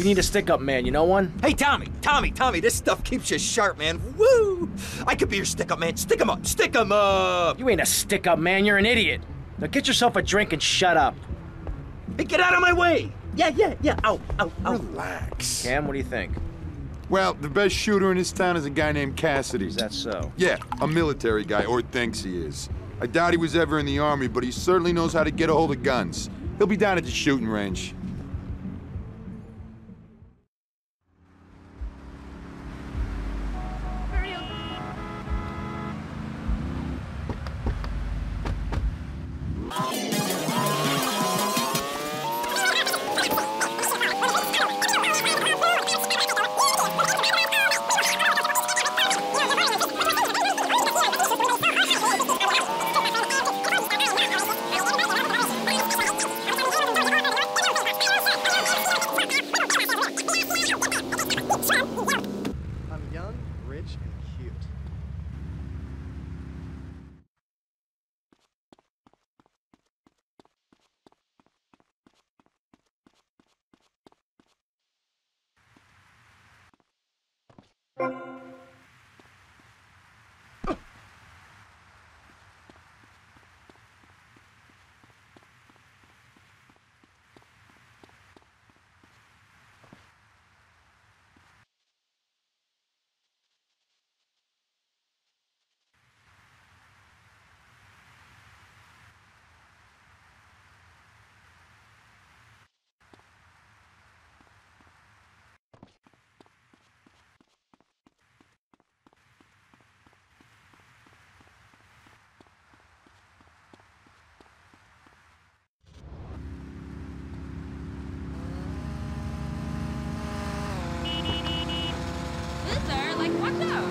We need a stick-up man, you know one? Hey, Tommy, Tommy, Tommy, this stuff keeps you sharp, man. Woo! I could be your stick-up man. Stick 'em up, stick 'em up! You ain't a stick-up man, you're an idiot. Now get yourself a drink and shut up. Hey, get out of my way! Yeah, yeah, yeah. Ow, ow, ow. Relax. Cam, what do you think? Well, the best shooter in this town is a guy named Cassidy. Is that so? Yeah, a military guy, or thinks he is. I doubt he was ever in the army, but he certainly knows how to get a hold of guns. He'll be down at the shooting range.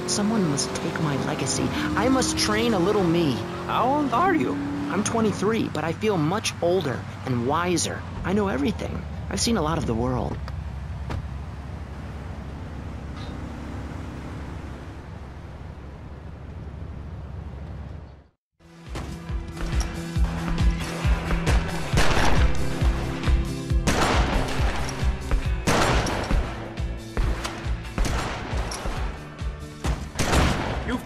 Someone must take my legacy. I must train a little me. How old are you? I'm 23, but I feel much older and wiser. I know everything. I've seen a lot of the world.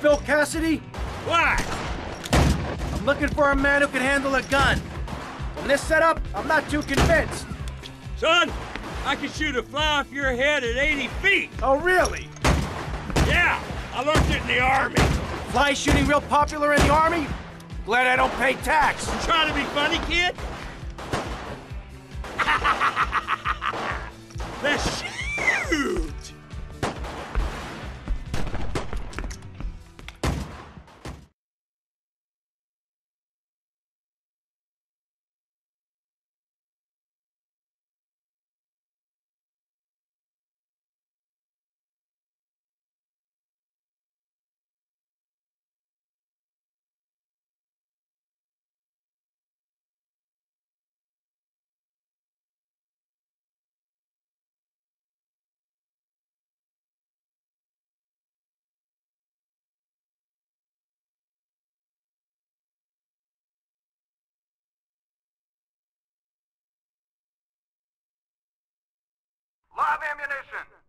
Phil Cassidy? Why? I'm looking for a man who can handle a gun. From this setup, I'm not too convinced. Son, I can shoot a fly off your head at 80 feet. Oh, really? Yeah, I learned it in the army. Fly shooting real popular in the army? Glad I don't pay tax. You Trying to be funny, kid? Let's shoot! ammunition.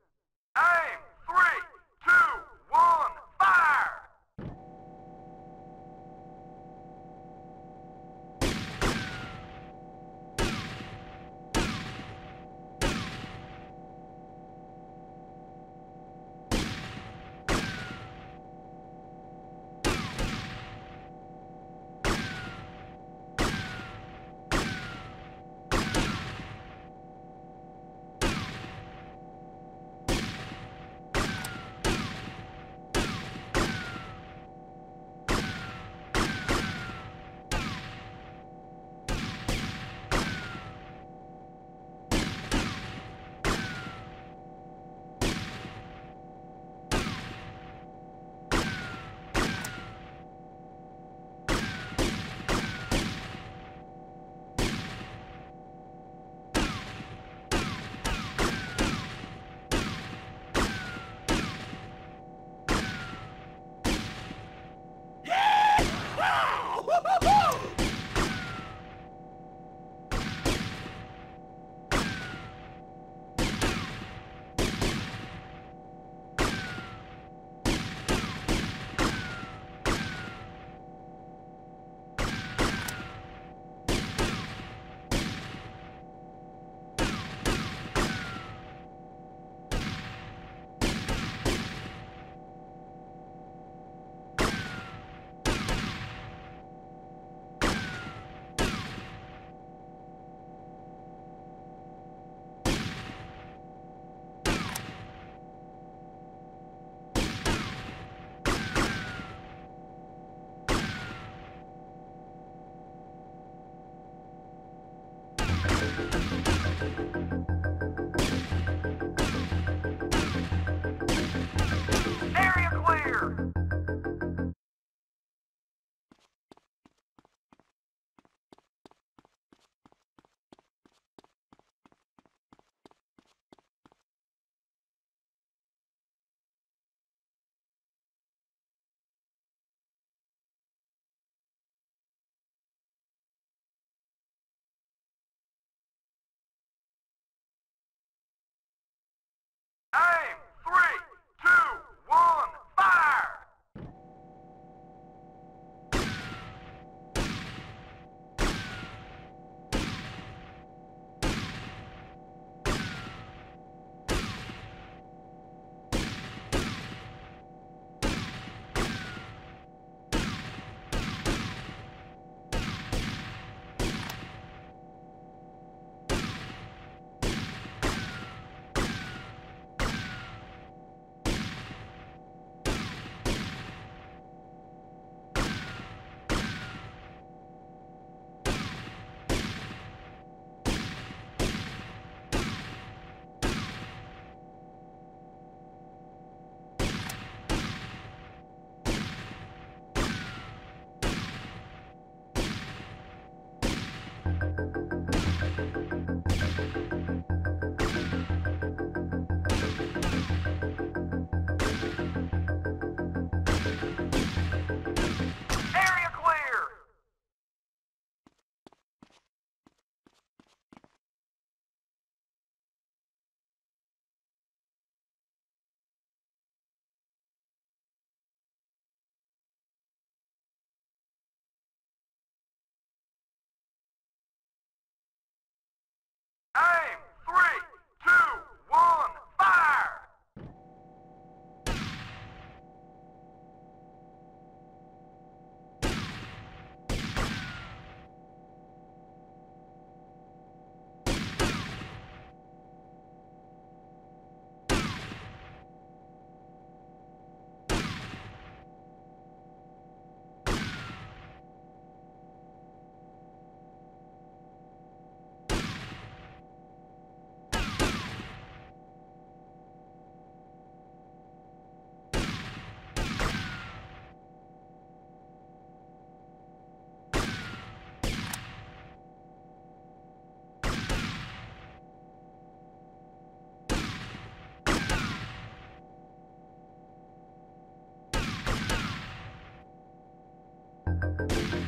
Area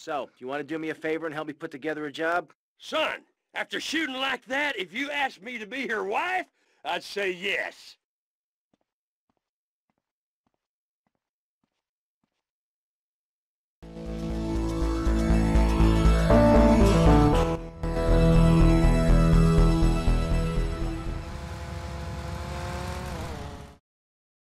So, you want to do me a favor and help me put together a job? Son, after shooting like that, if you asked me to be your wife, I'd say yes.